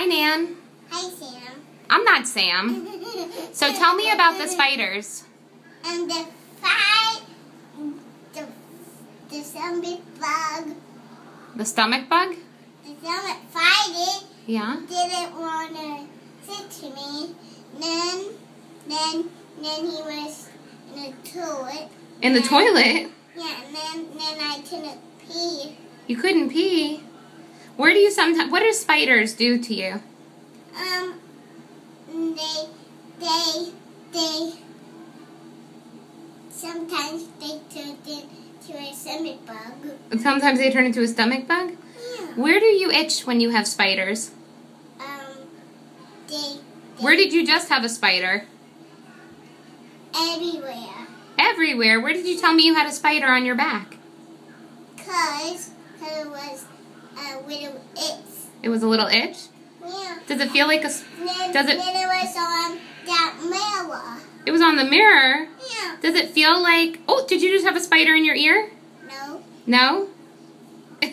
Hi, Nan. Hi, Sam. I'm not Sam. So tell me about the spiders. And the fight, the, the zombie bug, The stomach bug? the fighting Yeah. didn't want to sit to me. Then, then, then he was in the toilet. In the toilet? Yeah, and then, then I couldn't pee. You couldn't pee. Where do you sometimes, what do spiders do to you? Um, they, they, they, sometimes they turn into a stomach bug. Sometimes they turn into a stomach bug? Yeah. Where do you itch when you have spiders? Um, they, they Where did you just have a spider? everywhere. Everywhere. Where did you tell me you had a spider on your back? Cause, cause it was a little itch. It was a little itch? Yeah. Does it feel like a... Then, Does it- then it was on that mirror. it was on the mirror? Yeah. Does it feel like, oh, did you just have a spider in your ear? No. No?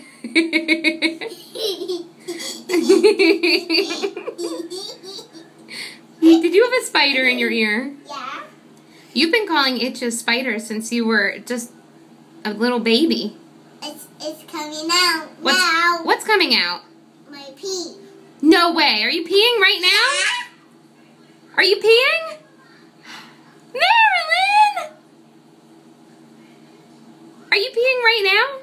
Did you have a spider in your ear? yeah. You've been calling itches spiders since you were just a little baby. It's coming out What's, now. what's coming out? My pee. No way. Are you peeing right now? Are you peeing? Marilyn! Are you peeing right now?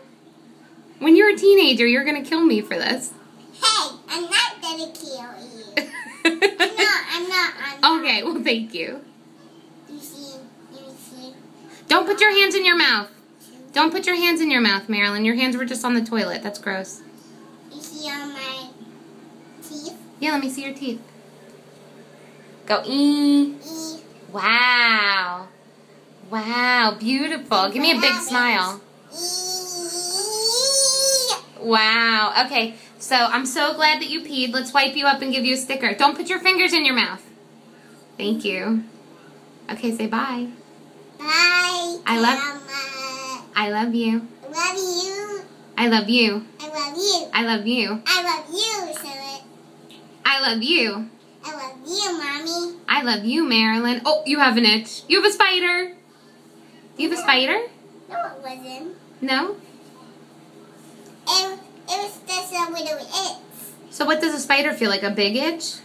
When you're a teenager, you're going to kill me for this. Hey, I'm not gonna kill you. I'm not. I'm not. I'm not. okay, well, thank you. You see? You see? Don't put your hands in your mouth. Don't put your hands in your mouth, Marilyn. Your hands were just on the toilet. That's gross. You see on my teeth? Yeah, let me see your teeth. Go ee. E. Wow. Wow, beautiful. Give me a big smile. E. Wow. Okay, so I'm so glad that you peed. Let's wipe you up and give you a sticker. Don't put your fingers in your mouth. Thank you. Okay, say bye. Bye. I love-. I love you. I love you. I love you. I love you. I love you. I love you, Sarah. I love you. I love you, mommy. I love you, Marilyn. Oh, you have an itch. You have a spider. You have a spider? No, it wasn't. No? It, it was just a little itch. So what does a spider feel like? A big itch?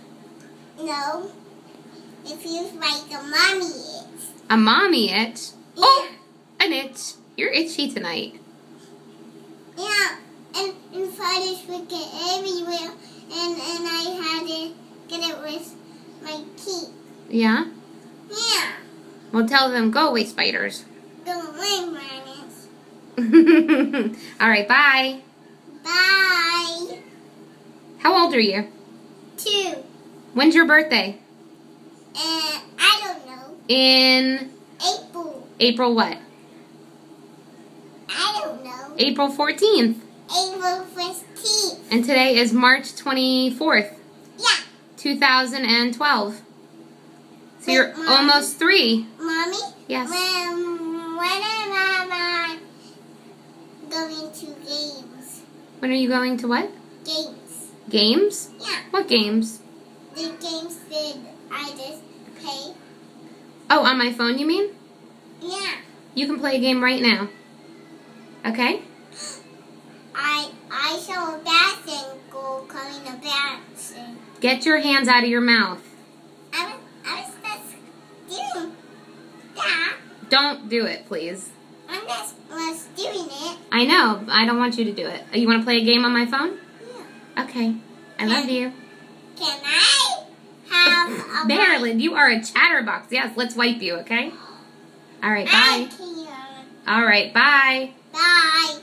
No. It feels like a mommy itch. A mommy itch? Oh, an itch. You're itchy tonight. Yeah. And, and spiders would get everywhere. And, and I had to get it with my teeth. Yeah? Yeah. Well, tell them, go away, spiders. Don't mind, Marnus. All right, bye. Bye. How old are you? Two. When's your birthday? And I don't know. In April. April what? I don't know. April 14th. April 15th. And today is March 24th, Yeah. 2012. So you're Wait, Mom. almost three. Mommy? Yes. When, when am I going to games? When are you going to what? Games. Games? Yeah. What games? The games that I just pay. Oh, on my phone, you mean? Yeah. You can play a game right now. Okay? I saw a bat and go coming a bat and Get your hands out of your mouth. I was I was just doing that. Don't do it, please. I'm just was doing it. I know. I don't want you to do it. You want to play a game on my phone? Yeah. Okay. I love you. Can I have a Marilyn, you are a chatterbox. Yes, let's wipe you, okay? All right, I bye. can. All right, bye. Bye.